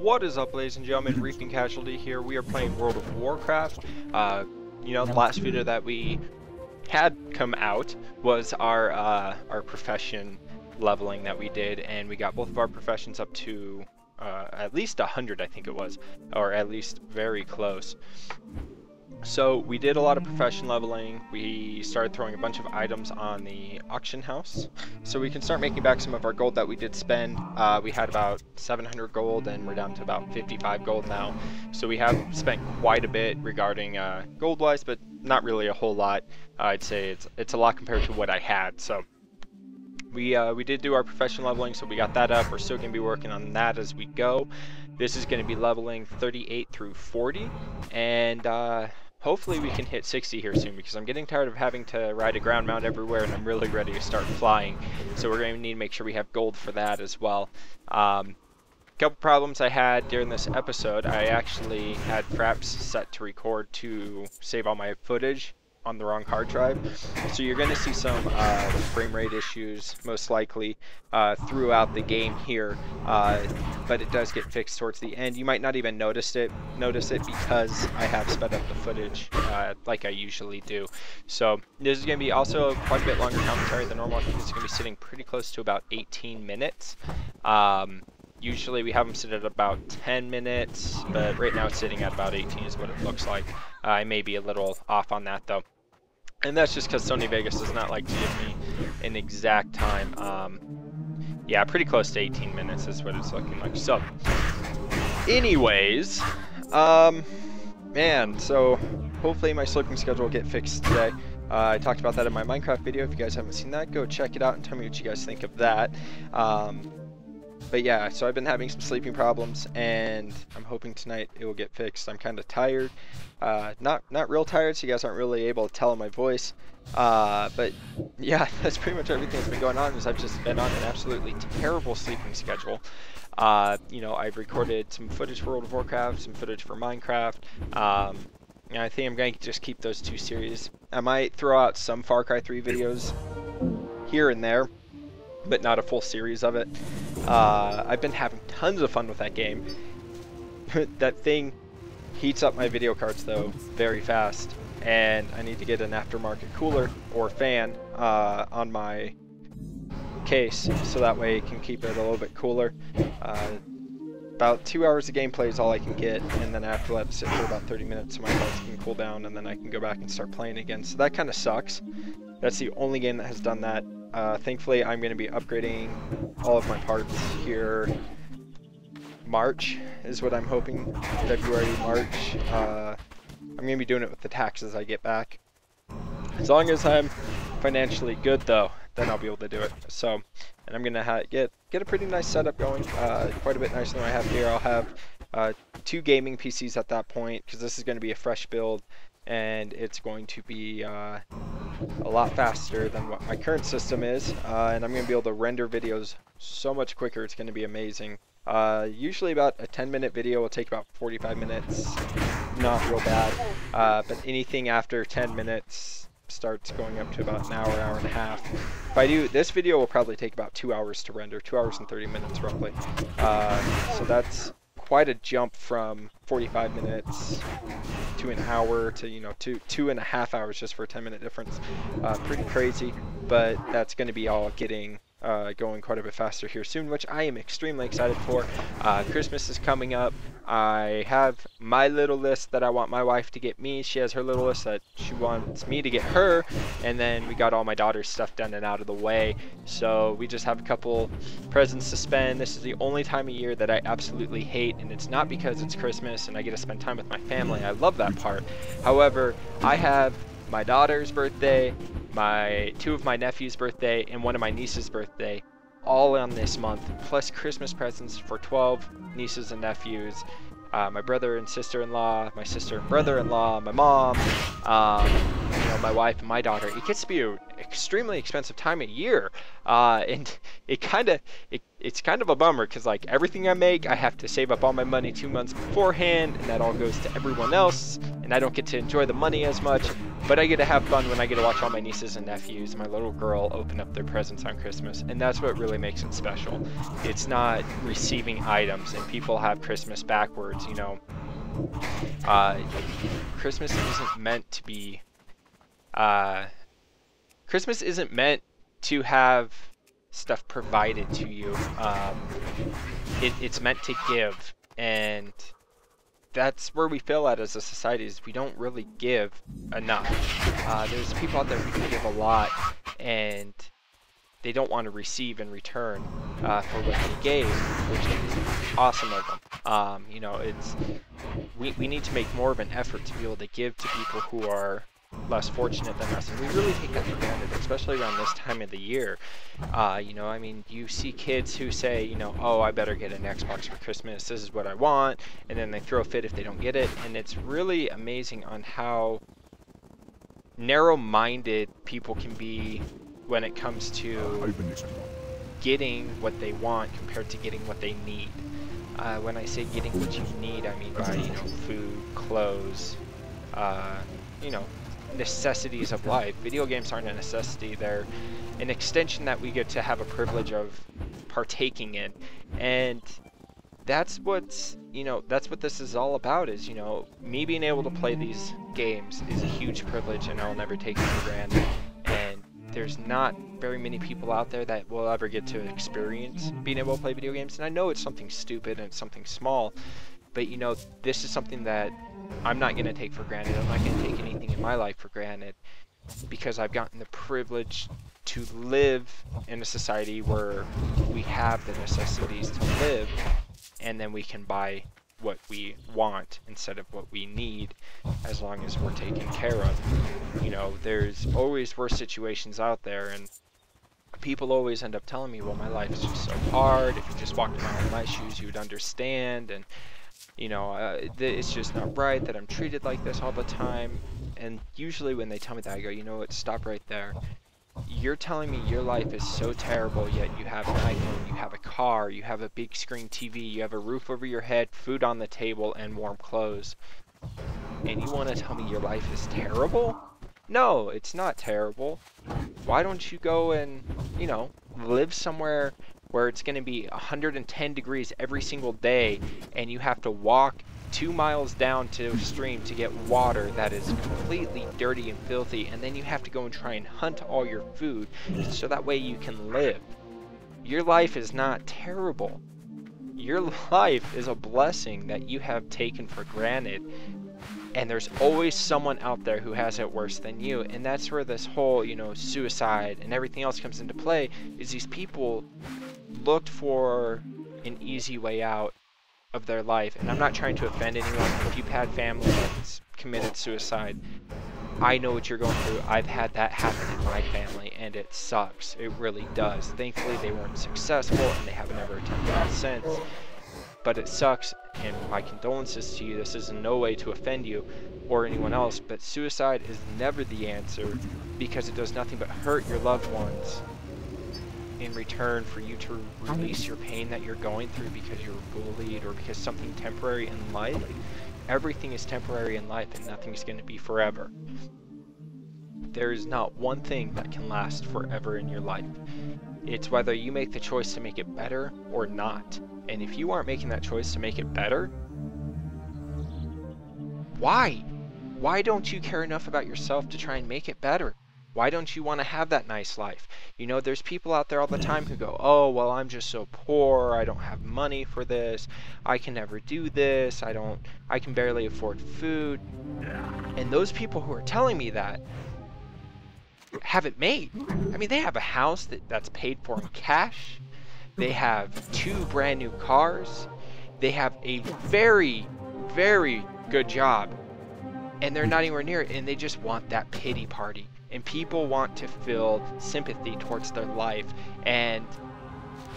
What is up, ladies and gentlemen? Reaping Casualty here. We are playing World of Warcraft. Uh, you know, the last video that we had come out was our uh, our profession leveling that we did, and we got both of our professions up to uh, at least 100, I think it was, or at least very close. So we did a lot of profession leveling. We started throwing a bunch of items on the auction house. So we can start making back some of our gold that we did spend. Uh, we had about 700 gold and we're down to about 55 gold now. So we have spent quite a bit regarding uh, gold-wise, but not really a whole lot. Uh, I'd say it's, it's a lot compared to what I had. So we, uh, we did do our profession leveling, so we got that up. We're still to be working on that as we go. This is going to be leveling 38 through 40. And uh, hopefully we can hit 60 here soon because I'm getting tired of having to ride a ground mount everywhere and I'm really ready to start flying. So we're going to need to make sure we have gold for that as well. Um, couple problems I had during this episode, I actually had Fraps set to record to save all my footage on the wrong hard drive. So you're going to see some uh, frame rate issues most likely uh, throughout the game here, uh, but it does get fixed towards the end. You might not even notice it notice it because I have sped up the footage uh, like I usually do. So this is going to be also quite a bit longer commentary than normal. I think it's going to be sitting pretty close to about 18 minutes. Um, Usually we have them sit at about 10 minutes, but right now it's sitting at about 18 is what it looks like. Uh, I may be a little off on that though. And that's just because Sony Vegas does not like to give me an exact time. Um, yeah, pretty close to 18 minutes is what it's looking like. So, anyways, um, man, so hopefully my sleeping schedule will get fixed today. Uh, I talked about that in my Minecraft video. If you guys haven't seen that, go check it out and tell me what you guys think of that. Um, but yeah, so I've been having some sleeping problems, and I'm hoping tonight it will get fixed. I'm kind of tired, uh, not not real tired, so you guys aren't really able to tell in my voice. Uh, but yeah, that's pretty much everything that's been going on. Is I've just been on an absolutely terrible sleeping schedule. Uh, you know, I've recorded some footage for World of Warcraft, some footage for Minecraft. Um, I think I'm going to just keep those two series. I might throw out some Far Cry 3 videos here and there but not a full series of it. Uh, I've been having tons of fun with that game. that thing heats up my video cards though very fast, and I need to get an aftermarket cooler or fan uh, on my case so that way it can keep it a little bit cooler. Uh, about two hours of gameplay is all I can get, and then I have to let it sit for about 30 minutes so my cards can cool down, and then I can go back and start playing again. So that kind of sucks. That's the only game that has done that. Uh, thankfully, I'm going to be upgrading all of my parts here. March is what I'm hoping. February, March. Uh, I'm going to be doing it with the taxes I get back. As long as I'm financially good, though, then I'll be able to do it. So, and I'm going to get get a pretty nice setup going. Uh, quite a bit nicer than I have here. I'll have uh, two gaming PCs at that point because this is going to be a fresh build and it's going to be uh, a lot faster than what my current system is uh, and I'm going to be able to render videos so much quicker. It's going to be amazing. Uh, usually about a 10 minute video will take about 45 minutes. Not real bad. Uh, but anything after 10 minutes starts going up to about an hour hour and a half. If I do this video will probably take about two hours to render two hours and 30 minutes roughly. Uh, so that's quite a jump from 45 minutes to an hour to you know two two and a half hours just for a 10 minute difference. Uh, pretty crazy but that's going to be all getting uh, going quite a bit faster here soon, which I am extremely excited for. Uh, Christmas is coming up. I have my little list that I want my wife to get me. She has her little list that she wants me to get her. And then we got all my daughter's stuff done and out of the way. So we just have a couple presents to spend. This is the only time of year that I absolutely hate. And it's not because it's Christmas and I get to spend time with my family. I love that part. However, I have my daughter's birthday, my two of my nephew's birthday, and one of my niece's birthday, all on this month, plus Christmas presents for 12 nieces and nephews, uh, my brother and sister-in-law, my sister and brother-in-law, my mom, um, you know, my wife and my daughter. It gets to be an extremely expensive time of year, uh, and it kind of it, it's kind of a bummer because like everything I make, I have to save up all my money two months beforehand, and that all goes to everyone else, and I don't get to enjoy the money as much. But I get to have fun when I get to watch all my nieces and nephews, my little girl, open up their presents on Christmas, and that's what really makes it special. It's not receiving items, and people have Christmas backwards, you know. Uh, Christmas isn't meant to be. Uh, Christmas isn't meant to have stuff provided to you. Um, it, it's meant to give, and that's where we fail at as a society is we don't really give enough. Uh, there's people out there who can give a lot, and they don't want to receive in return uh, for what they gave, which is awesome of them. Um, you know, it's we, we need to make more of an effort to be able to give to people who are less fortunate than us, and we really take that for granted, especially around this time of the year. Uh, you know, I mean, you see kids who say, you know, oh, I better get an Xbox for Christmas. This is what I want, and then they throw a fit if they don't get it, and it's really amazing on how narrow-minded people can be when it comes to getting what they want compared to getting what they need. Uh, when I say getting what you need, I mean by you know food, clothes, uh, you know necessities of life. Video games aren't a necessity; they're an extension that we get to have a privilege of partaking in, and that's what's you know that's what this is all about. Is you know me being able to play these games is a huge privilege, and I'll never take it for granted. And there's not very many people out there that will ever get to experience being able to play video games. And I know it's something stupid and something small, but you know, this is something that I'm not going to take for granted. I'm not going to take anything in my life for granted because I've gotten the privilege to live in a society where we have the necessities to live and then we can buy what we want instead of what we need as long as we're taken care of. You know, there's always worse situations out there and people always end up telling me, well, my life is just so hard. If you just walked around in my shoes, you would understand. And, you know, uh, it's just not right that I'm treated like this all the time. And usually when they tell me that, I go, you know what, stop right there you're telling me your life is so terrible, yet you have an iPhone, you have a car, you have a big screen TV, you have a roof over your head, food on the table, and warm clothes. And you want to tell me your life is terrible? No, it's not terrible. Why don't you go and, you know, live somewhere where it's going to be 110 degrees every single day and you have to walk two miles down to a stream to get water that is completely dirty and filthy, and then you have to go and try and hunt all your food so that way you can live. Your life is not terrible. Your life is a blessing that you have taken for granted. And there's always someone out there who has it worse than you. And that's where this whole, you know, suicide and everything else comes into play is these people looked for an easy way out of their life. And I'm not trying to offend anyone. If you've had family that's committed suicide, I know what you're going through. I've had that happen in my family, and it sucks. It really does. Thankfully, they weren't successful, and they haven't ever attempted it since. But it sucks, and my condolences to you. This is in no way to offend you or anyone else, but suicide is never the answer because it does nothing but hurt your loved ones in return for you to release your pain that you're going through because you're bullied or because something temporary in life. Everything is temporary in life and nothing's going to be forever. There is not one thing that can last forever in your life. It's whether you make the choice to make it better or not. And if you aren't making that choice to make it better, why? Why don't you care enough about yourself to try and make it better? Why don't you want to have that nice life? You know, there's people out there all the time who go, oh, well, I'm just so poor. I don't have money for this. I can never do this. I don't, I can barely afford food. And those people who are telling me that have it made. I mean, they have a house that, that's paid for in cash. They have two brand new cars. They have a very, very good job. And they're not anywhere near it. And they just want that pity party and people want to feel sympathy towards their life. And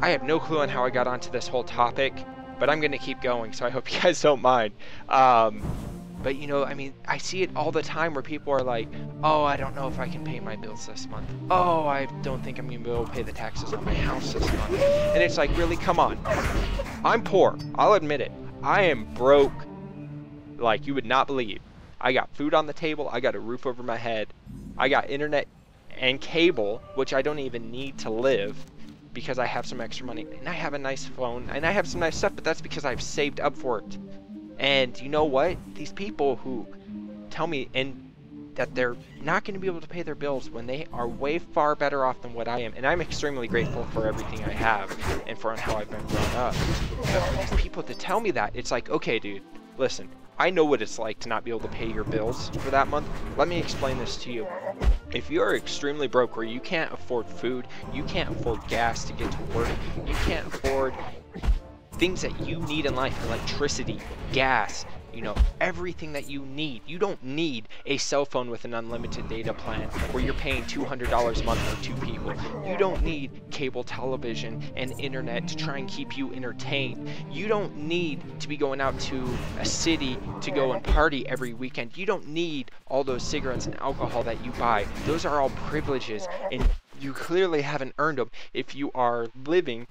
I have no clue on how I got onto this whole topic, but I'm going to keep going, so I hope you guys don't mind. Um, but you know, I mean, I see it all the time where people are like, oh, I don't know if I can pay my bills this month. Oh, I don't think I'm going to be able to pay the taxes on my house this month. And it's like, really, come on. I'm poor. I'll admit it. I am broke like you would not believe. I got food on the table. I got a roof over my head. I got internet and cable, which I don't even need to live because I have some extra money and I have a nice phone and I have some nice stuff, but that's because I've saved up for it. And you know what? These people who tell me and that they're not going to be able to pay their bills when they are way far better off than what I am. And I'm extremely grateful for everything I have and for how I've been brought up. But for these people to tell me that, it's like, okay, dude, listen, I know what it's like to not be able to pay your bills for that month. Let me explain this to you. If you are extremely broke where you can't afford food, you can't afford gas to get to work, you can't afford things that you need in life, electricity, gas, you know, everything that you need. You don't need a cell phone with an unlimited data plan where you're paying $200 a month for two people. You don't need cable television and internet to try and keep you entertained. You don't need to be going out to a city to go and party every weekend. You don't need all those cigarettes and alcohol that you buy. Those are all privileges and you clearly haven't earned them if you are living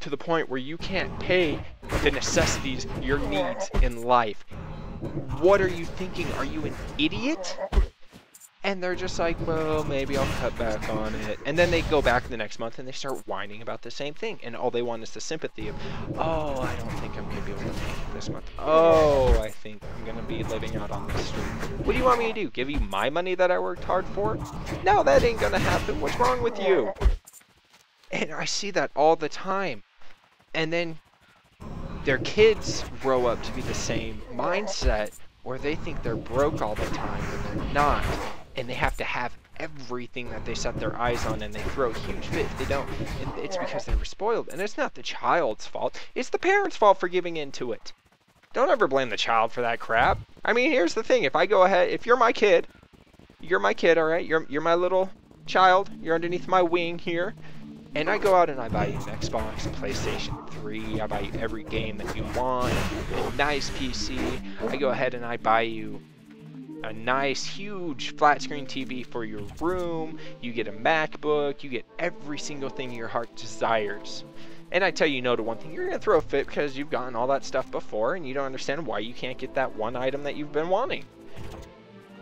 to the point where you can't pay the necessities, your needs in life. What are you thinking? Are you an idiot? And they're just like, well, maybe I'll cut back on it. And then they go back the next month and they start whining about the same thing. And all they want is the sympathy of, oh, I don't think I'm going to be able to make it this month. Oh, I think I'm going to be living out on the street. What do you want me to do? Give you my money that I worked hard for? No, that ain't going to happen. What's wrong with you? And I see that all the time and then their kids grow up to be the same mindset where they think they're broke all the time when they're not. And they have to have everything that they set their eyes on and they throw huge fit. If they don't and it's because they were spoiled. And it's not the child's fault. It's the parents fault for giving in to it. Don't ever blame the child for that crap. I mean here's the thing. If i go ahead if you're my kid you're my kid all right? You're, you're my little child. You're underneath my wing here and I go out and I buy you an Xbox, PlayStation 3, I buy you every game that you want, a nice PC. I go ahead and I buy you a nice, huge flat screen TV for your room. You get a MacBook. You get every single thing your heart desires. And I tell you no to one thing, you're going to throw a fit because you've gotten all that stuff before and you don't understand why you can't get that one item that you've been wanting.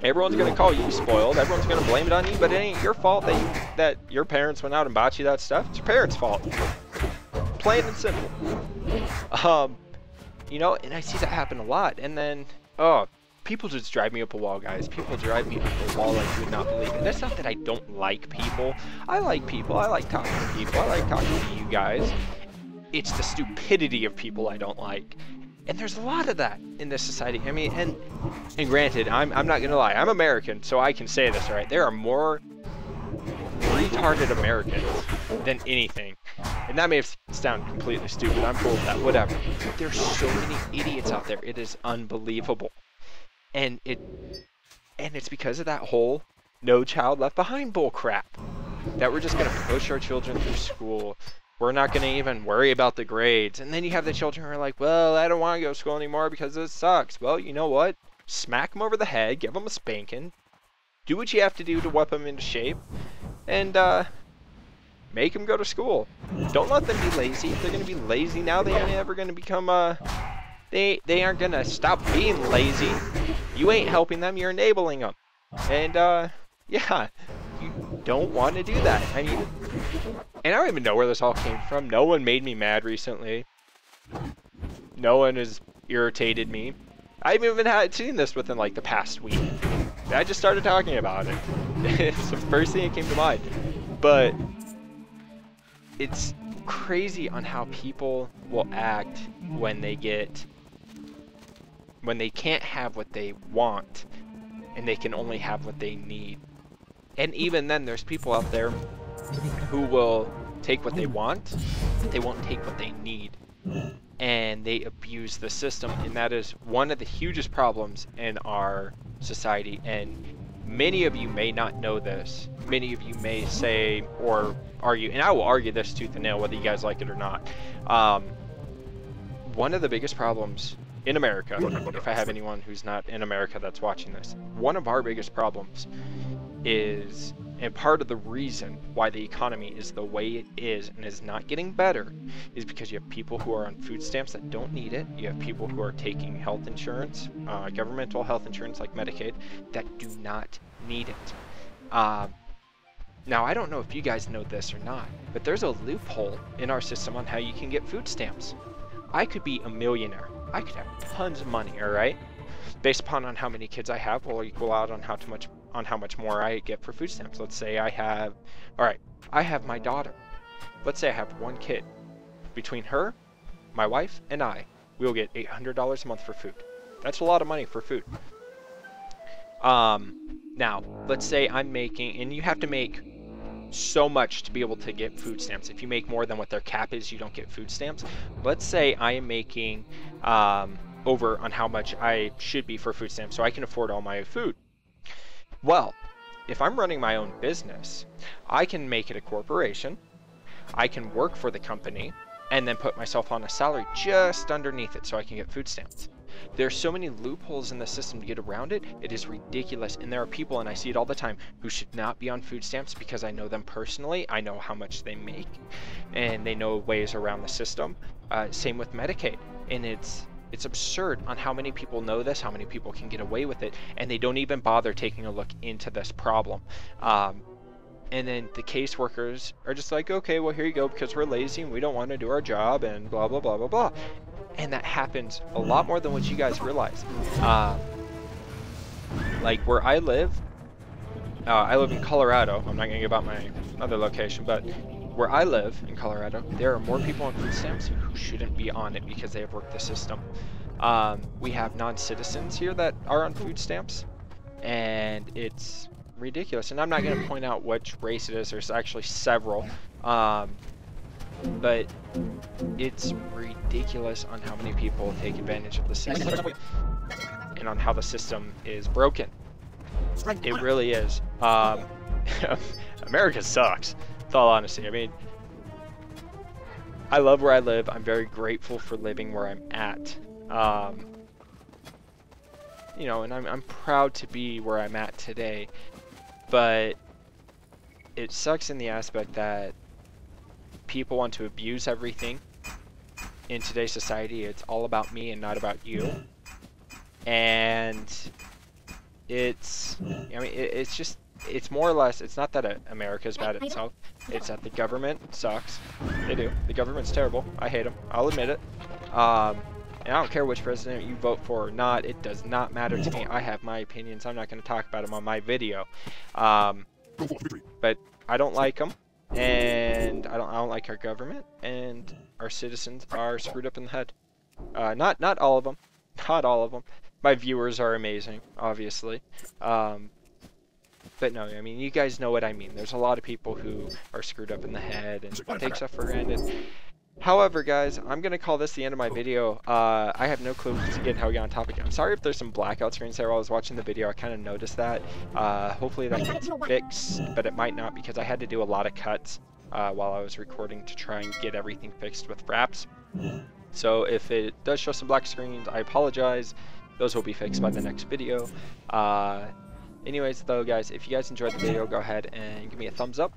Everyone's gonna call you spoiled. Everyone's gonna blame it on you, but it ain't your fault that you, that your parents went out and bought you that stuff. It's your parents' fault. Plain and simple. Um, you know, and I see that happen a lot. And then, oh, people just drive me up a wall, guys. People drive me up a wall like you would not believe. And that's not that I don't like people. I like people. I like talking to people. I like talking to you guys. It's the stupidity of people I don't like. And there's a lot of that in this society. I mean, and and granted, I'm, I'm not to lie. I'm American, so I can say this, right? There are more retarded Americans than anything. And that may have sounded completely stupid. I'm cool with that. Whatever. But there's so many idiots out there. It is unbelievable. And it and it's because of that whole no child left behind bull crap. That we're just going to push our children through school we're not going to even worry about the grades. And then you have the children who are like, well, I don't want to go to school anymore because it sucks. Well, you know what? Smack them over the head, give them a spanking, do what you have to do to whip them into shape, and uh, make them go to school. Don't let them be lazy. If they're going to be lazy now, they ain't ever going to become, uh, they, they aren't going to stop being lazy. You ain't helping them, you're enabling them. And, uh, yeah, don't want to do that. I mean, and I don't even know where this all came from. No one made me mad recently. No one has irritated me. I haven't even had seen this within like the past week. I just started talking about it. it's the first thing that came to mind. But it's crazy on how people will act when they get when they can't have what they want and they can only have what they need. And even then there's people out there who will take what they want, but they won't take what they need. And they abuse the system, and that is one of the hugest problems in our society. And many of you may not know this. Many of you may say or argue, and I will argue this tooth and nail whether you guys like it or not. Um, one of the biggest problems in America, if I have anyone who's not in America that's watching this, one of our biggest problems is And part of the reason why the economy is the way it is and is not getting better is because you have people who are on food stamps that don't need it. You have people who are taking health insurance, uh, governmental health insurance like Medicaid, that do not need it. Um, now, I don't know if you guys know this or not, but there's a loophole in our system on how you can get food stamps. I could be a millionaire. I could have tons of money, all right? Based upon on how many kids I have will equal out on how much on how much more I get for food stamps. Let's say I have, all right, I have my daughter. Let's say I have one kid. Between her, my wife, and I, we'll get $800 a month for food. That's a lot of money for food. Um, now, let's say I'm making, and you have to make so much to be able to get food stamps. If you make more than what their cap is, you don't get food stamps. Let's say I am making um, over on how much I should be for food stamps, so I can afford all my food. Well, if I'm running my own business, I can make it a corporation, I can work for the company, and then put myself on a salary just underneath it so I can get food stamps. There are so many loopholes in the system to get around it, it is ridiculous. And there are people, and I see it all the time, who should not be on food stamps because I know them personally. I know how much they make, and they know ways around the system. Uh, same with Medicaid. And it's it's absurd on how many people know this, how many people can get away with it, and they don't even bother taking a look into this problem. Um, and then the caseworkers are just like, okay, well, here you go, because we're lazy and we don't want to do our job, and blah, blah, blah, blah, blah. And that happens a lot more than what you guys realize. Uh, like where I live, uh, I live in Colorado. I'm not going to give out my other location, but where I live in Colorado, there are more people on food stamps who shouldn't be on it because they have worked the system. Um, we have non-citizens here that are on food stamps, and it's ridiculous. And I'm not going to point out which race it is. There's actually several. Um, but it's ridiculous on how many people take advantage of the system and on how the system is broken. It really is. Um, America sucks all honesty. I mean, I love where I live. I'm very grateful for living where I'm at. Um, you know, and I'm, I'm proud to be where I'm at today. But it sucks in the aspect that people want to abuse everything. In today's society, it's all about me and not about you. And it's, I mean, it, it's just, it's more or less, it's not that America's bad itself. It's that the government sucks. They do. The government's terrible. I hate them. I'll admit it. Um, and I don't care which president you vote for or not. It does not matter to me. I have my opinions. I'm not going to talk about them on my video. Um, but I don't like them. And I don't, I don't like our government. And our citizens are screwed up in the head. Uh, not, not all of them. Not all of them. My viewers are amazing, obviously. Um, but no, I mean, you guys know what I mean. There's a lot of people who are screwed up in the head and take stuff for granted. However, guys, I'm going to call this the end of my video. Uh, I have no clue again how we got on topic. I'm sorry if there's some blackout screens there while I was watching the video. I kind of noticed that. Uh, hopefully that gets fixed, but it might not because I had to do a lot of cuts uh, while I was recording to try and get everything fixed with Fraps. So if it does show some black screens, I apologize. Those will be fixed by the next video. Anyways, though, guys, if you guys enjoyed the video, go ahead and give me a thumbs up.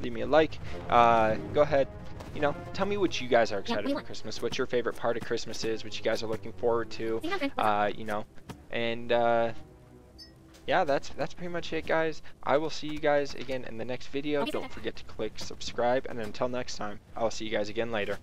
Leave me a like. Uh, go ahead, you know, tell me what you guys are excited for Christmas. What your favorite part of Christmas is, what you guys are looking forward to. Uh, you know, and uh, yeah, that's that's pretty much it, guys. I will see you guys again in the next video. Don't forget to click subscribe, and until next time, I'll see you guys again later.